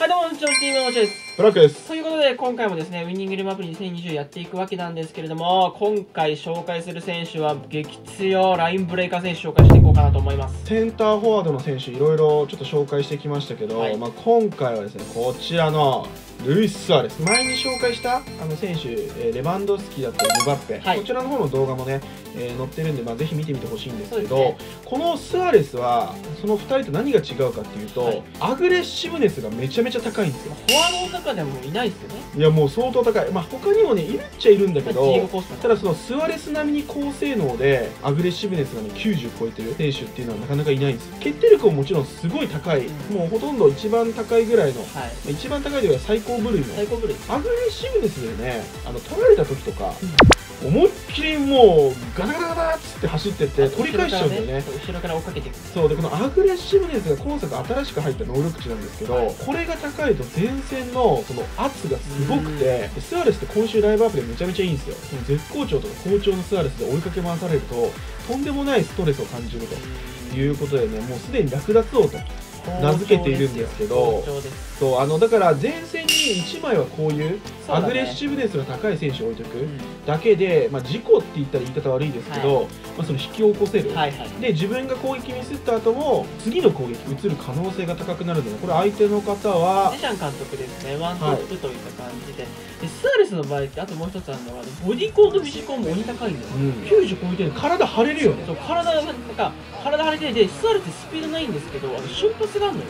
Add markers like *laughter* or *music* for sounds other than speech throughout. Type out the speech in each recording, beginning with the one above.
はい、どうも、こんにもちです。ブラックです。ということで、今回もですね、ウィニングルームアプリ2020やっていくわけなんですけれども、今回紹介する選手は、激強ラインブレイカー選手紹介していこうかなと思います。センターフォワードの選手いろいろちょっと紹介してきましたけど、はいまあ、今回はですねこちらのルイス・スアレス。前に紹介したあの選手、えーレバンドフスキだったりムバッペ、はい。こちらの方の動画もね、えー載ってるんで、まあ、ぜひ見てみてほしいんですけどそうでこのスアレスはその2人と何が違うかっていうと、はい。アグレッシブネスがめちゃめちゃ高いんですよ。フォワードの中でもいないですよね。いやもう相当高い、まあ、他にもねいるっちゃいるんだけど、ただそのスアレス並みに高性能でアグレッシブネスがね90超えてる選手っていうのはなかなかいないんですよ。決定力ももちろんすごい高い、うん。もうほとんど一番高いぐらいのはい。一番高いというか最高部類の。最高ブルー。アグレッシブネスでね。あの取られた時とか、思いっきりもうガタガタガタっつって走ってって取り返しちゃうんだよね。後ろから追っかけていく。そうでこのアグレッシブネスが今作新しく入った能力値なんですけど、はい。これが高いと前線のその圧がすごくてでスアレスって今週ライブアップでめちゃめちゃいいんですよ。絶好調とか好調のスアレスで追いかけ回されるととんでもないストレスを感じるということでねもうすでに略奪王と名付けているんですけどそうあのだから前線に1枚はこういうアグレッシブネスが高い選手を置いとくうん。だけで、まあ、事故って言ったら言い方悪いですけど、まあ、その引き起こせる、はいはい。で自分が攻撃ミスった後も次の攻撃移る可能性が高くなるのでこれ相手の方はデシャン監督ですね、ワントップといった感じで、でスアレスの場合って、あともう一つあるのは、ボディコーとフィジコンも鬼高いんだよ、うん。90超えてる。体張れるよね。そう体がなんか体張れててでスアレススピードないんですけどあの瞬発があるのよ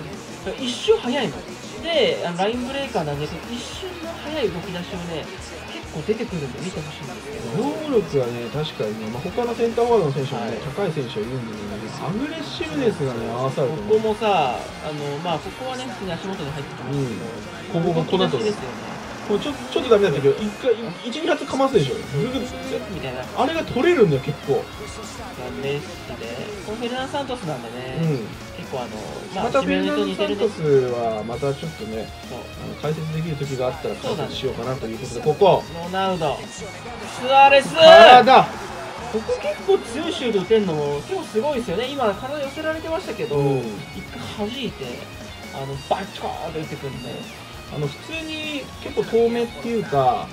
一瞬速いのでラインブレーカーなんで一瞬の速い動き出しをね結構出てくるんで見てほしいんですけど。能力はね確かにね、まあ、他のセンターフォワードの選手もね、はい。高い選手はいるんでねアグレッシブネスがね合わさるとここねもさあのまあここはね普通に足元に入ってきますけど、ここがこの後ですよねこれちょちょっとダメだったけど一回12発かますでしょ。ググッみたいな。あれが取れるんだよ結構、メッシでこのフェルナンサントスなんでね、うん。結構あのまあまたフェルナンド・サンと似てるんですトスはまたちょっとねあの解説できる時があったら解説しようかなということでここ。ロナウドスアレス。体ここ結構強いシュート打てるのも結構すごいですよね。今体寄せられてましたけど、うん。一回弾いてあのバッチコーンって打ってくるんであの普通に結構遠目っていうか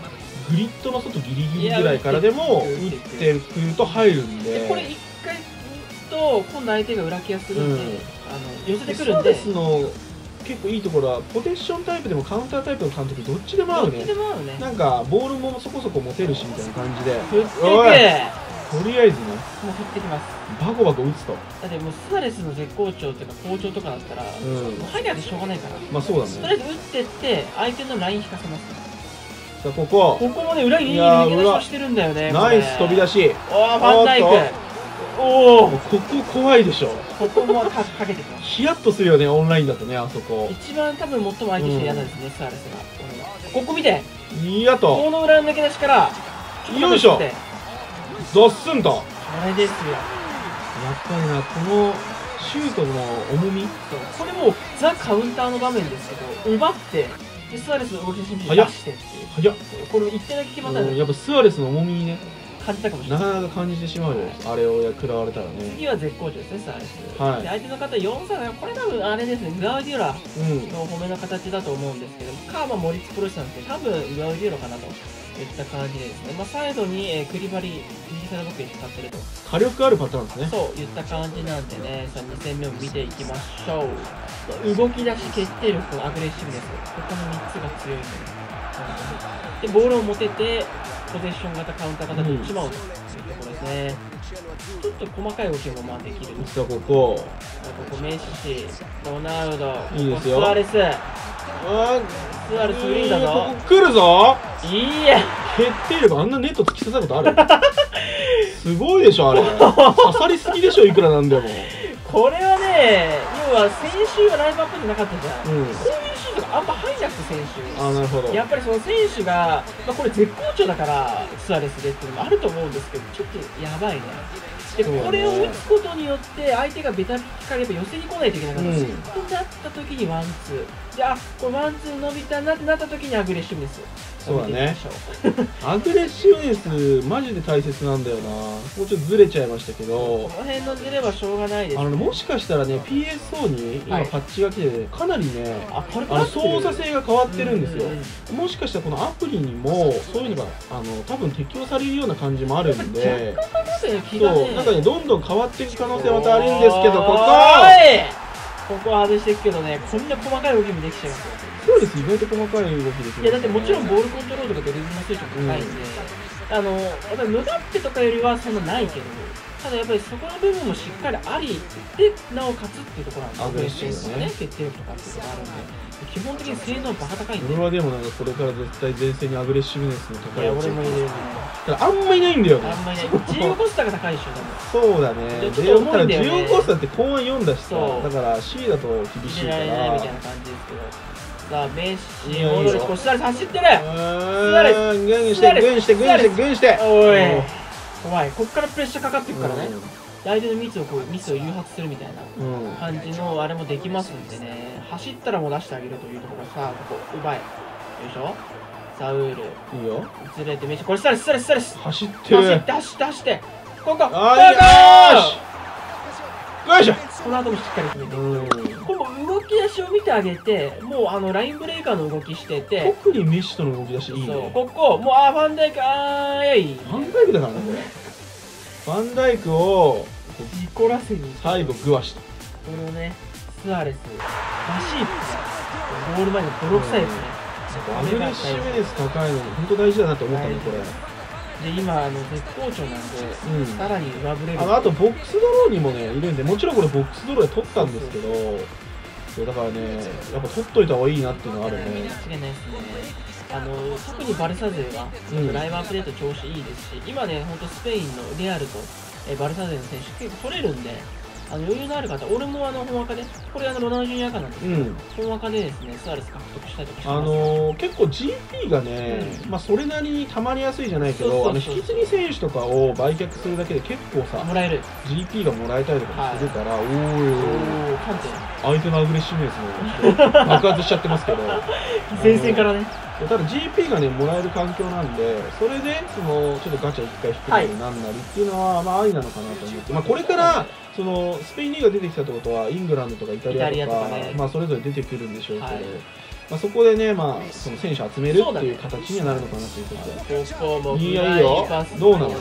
グリッドの外ギリギリぐらいからでも打ってくると入るんで。でこれ一回打つと今度相手が裏気がするんで、うん。あの寄せてくるんで。レスの結構いいところはポゼッションタイプでもカウンタータイプの監督どっちでも合うね。どっちでも合うね。なんかボールもそこそこ持てるしみたいな感じで。振っていとりあえずねもう振ってきます。バコバコ打つと。だってもうスアレスの絶好調っていうか好調とかだったら、ん。もう入りゃでしょうがないから。まあそうだとりあえねず打ってって相手のライン引かせます。さあここ。ここもね裏にいい抜け出しをしてるんだよねナイス飛び出し。しおーファンダイクおおここ怖いでしょ。ここもかかけてきます。ヒヤッとするよねオンラインだとねあそこ。一番多分最も相手して嫌なんですね、スアレスが。ここ見て。いやと。この裏の抜け出しからよいしょってドッスンと。これですよ。やっぱりなこのシュートの重み。これもうザ・カウンターの場面ですけど奪ってでスアレスの動き出してっていう。早っ。これ1点だけ決まったらうんやっぱスアレスの重みにね。感じたかもしれなない。かなか感じてしまうよ。あれを食らわれたらね。次は絶好調ですね、スアレス。はい。で相手の方4歳これ多分あれですね、グアウディオラうん。の褒めの形だと思うんですけど、カーマ・モリッツ・プロシさんって多分グアウディオラかなといった感じでですね、まあ、サイドに、えークリバリ、右サイドバックに使ってると、火力あるパターンですねそういった感じなんでね、さあ2戦目を見ていきましょう。動き出し、決定力、アグレッシブです。ここの3つが強いんで、本当にで、ボールを持てて、ポゼッション型、カウンター型どっちも合うというところですね。ちょっと細かい動きもまあできる。さあここここメッシ、ロナウド、いいですよスアレス、あスアレスフリーだぞ。こ。こ来るぞ。いいや、決定力あんなネット突き刺さることある *laughs* すごいでしょあれ。刺さりすぎでしょいくらなんでも。これはね、要は先週はライブアプデじゃなかったじゃん。うん。こういうシーンとかあんま入んなくて、選手。あなるほど。やっぱりその選手が、まあ、これ絶好調だからスアレスでっていうのもあると思うんですけどちょっとやばいねでこれを打つことによって相手がベタ引かれば寄せに来ないといけなかったんなった時にワンツー。であこれワンツー伸びたなってなった時にアグレッシブですそうだね。アグレッシブネスマジで大切なんだよな。もうちょっとずれちゃいましたけど。この辺のずれはしょうがないですあのねもしかしたらね PSO に今はい。パッチが来てねかなりねあこれあの操作性が変わってるんですよ。もしかしたらこのアプリにもそういうのがあの多分適用されるような感じもあるんで。そうなんかねどんどん変わっていく可能性はまたあるんですけどここ。ここは外していくけどねこんな細かい動きもできちゃいますよそうです意外と細かい動きです、ね、いやだってもちろんボールコントロールとかドリブルの精度も高いんで、あのやっぱりムガッペとかよりはそんなないけどただやっぱりそこの部分もしっかりありでなおかつっていうところなんですアグレッシブだね。ね決定力とかっていうところがあるんで基本的に性能バカ高いんで。俺はでもなんかこれから絶対前線にアグレッシブネスの高いやいやつ俺も入れるただあんまいないんだよね。あんまりねジオコスタが高いでしょでもそうだね。でちょっでと重いんだよね。ただ14コースだって後半4だしさ。だから C だと厳しいから。みたいな感じですけどさあメッシモドリッチこう下で走ってる。うーんグンしてグンしてグンしてグンして。おい。怖い。こっからプレッシャーかかっていくからね。う相手のミスをこうミスを誘発するみたいな感じのあれもできますんでね。走ったらもう出してあげるというところさあここ奪いよいしょ。サウール。いいよ。ずれてメッシこれスタレススタレススタレス。走ってる。走って走って走って。ここよし。よいしょ。ここの後もしっかり決めてこれき出しを見てあげてもうあのラインブレーカーの動きしてて特にメッシとの動き出しいいそうねここもうあーファンダイクあーい。ファンダイクだからね。これファンダイクをニコラスに最後グワした。このねスアレスらしいゴール前の泥臭いですね。アグレッシブネス高いのに本当大事だなって思ったねこれ。で今あの絶好調なんで、うん。さらに上振れる。あのあとボックスドローにもねいるんでもちろんこれボックスドローで取ったんですけどそうだからねやっぱ取っといた方がいいなっていうのがあるね。間違いないですね。あの特にバルサ勢は、うん。ライブアップデート調子いいですし今ね本当スペインのレアルと、えバルサ勢の選手結構取れるんであの余裕のある方俺もあの本赤でこれあのロナウジュニアカなんですけど、うん。本赤でですねスアレス獲得したりとかしてあます。のー結構 GP がね、うん。まあ、それなりにたまりやすいじゃないけどあの引き継ぎ選手とかを売却するだけで結構さもらえる。GP がもらえたりとかするから、おおーいお観点相手のアグレッシブネスも爆発しちゃってますけど。*laughs* 前線からねただ GP がねもらえる環境なんでそれでそのちょっとガチャ1回引くなりなんなりっていうのは、まあありなのかなと思って、まあ、これからそのスペインリーグが出てきたってことはイングランドとかイタリアとかね。まあ、それぞれ出てくるんでしょうけど、はい。まあ、そこでね、まあ、その選手集めるっていう形にはなるのかなということで。ここもいいよいいよどうなの？はい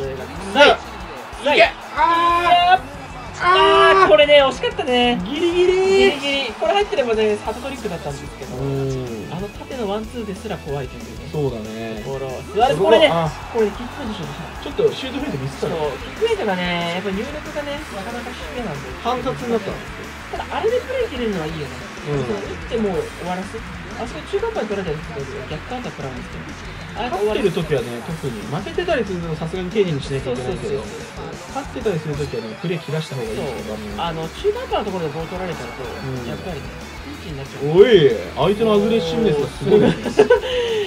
はいああーこれね惜しかったね。ギリギギリリギリ。これ入ってればねハットトリックだったんですけどの縦のワンツーですら怖いというね。そうだね。ところ。スアレスこれねあ。これねキックポジションでした。ちょっとシュートフェイントミスったそうのキックフェイントがねやっぱ入力がねなかなか低めなんで反殺になった。のただあれでプレー切れるのはいいよね、うん。打ってもう終わらすあそこ中間盤取られたりすると逆カウンター食らうんです勝ってる時はね特に負けてたりするとさすがに丁寧にしなきゃそいうけないけど勝ってたりする時はねプレー切らした方がいいですよあの中間盤のところでボール取られちゃう？と、ん。やっぱりねピンチになっちゃう。おい相手のアグレッシブネスがすごいですね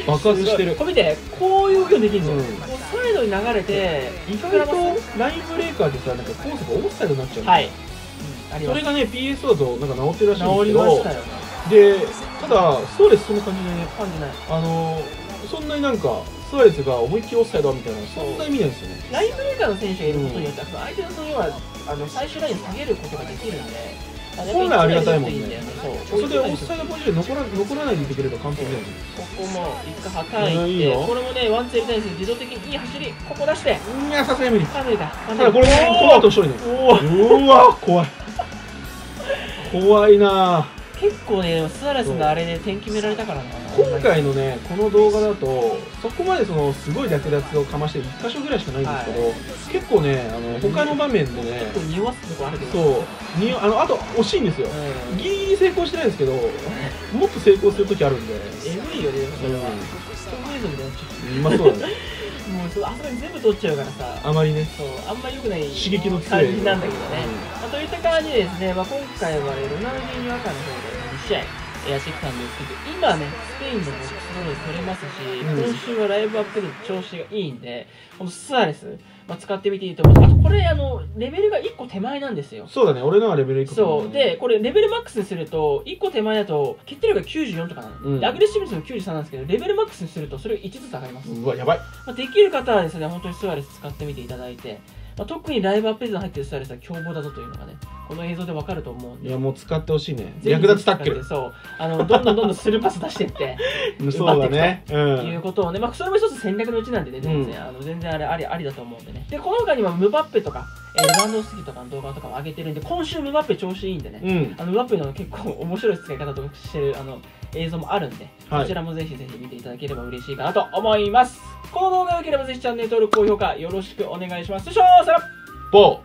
爆発してる。これ見てこういう動きもできるんうん。サイドに流れて意外とラインブレーカーでさなんかコースがオフサイドになっちゃうはい、うん、それがね PS だとなんか治ってるらしいんですけど。ましたよねでただストレスそんな感じでね感じない。あのそんなになんかストレスが思いっきりオフサイドみたいなそんな意味ないですよね。ラインブレーカーの選手がいることによって、その相手のその要はあの最終ラインを下げることができるんで本来ありがたいもんね。そう。それでオフサイドポジションに残ら残らないでいてくれば完璧だよ。ねここも一回はたいて、これもねワンツーやりたいんですけど自動的にいい走りここ出して。いやさすがに無理ただこれねこの後処理ねうわ怖い。怖いな結構ねスアレスのあれで点決められたからな。今回のねこの動画だとそこまでそのすごい略奪をかまして1箇所ぐらいしかないんですけど、結構ねあの他の場面でね結構匂わすとこあるけどそう。にあのあと惜しいんですよ。うん。ギリギリ成功してないんですけどもっと成功する時あるんで。えぐいよね。それはうん。ストーン映像みたいになっちゃまあそうだね。うもうそうあそこに全部取っちゃうからさ。あまりね。そうあんまり良くない刺激の感じなんだけどね、まあ、といった感じでですね、まあ、今回はねロナウジーニョ赤の方で2試合、やってきたんですけど、今ね、スペインのボックスロール取れますし、うん。今週はライブアップで調子がいいんで、このスアレス、まあ、使ってみていいと思います。あとこれ、あの、レベルが1個手前なんですよ。そうだね俺のはレベル1個そう。で、これレベルマックスにすると、1個手前だと、決定力が94とかなの、うんでアグレッシブ率も93なんですけど、レベルマックスにすると、それが5つ上がります。うわやばいまあ、できる方はですね、本当にスアレス使ってみていただいて、まあ、特にライブアップデートに入ってるスアレスは凶暴だぞというのがね、この映像でわかると思うんで。いやもう使ってほしいね。役立つタックル。そう。あの、どんどんどんどんスルーパス出してって、そうだねういうん。ことをね、まあ、それも一つ戦略のうちなんでね、全然、うん。あの全然あれありありだと思うんでね。で、この他にもムバッペとか、えーレバンドフスキとかの動画とかも上げてるんで、今週ムバッペ調子いいんでね、うん。あのムバッペの結構面白い使い方とかしてるあの映像もあるんで、はい。こちらもぜひぜひ見ていただければ嬉しいかなと思います。この動画が良ければぜひチャンネル登録、高評価よろしくお願いします。よいしょーさら。ボー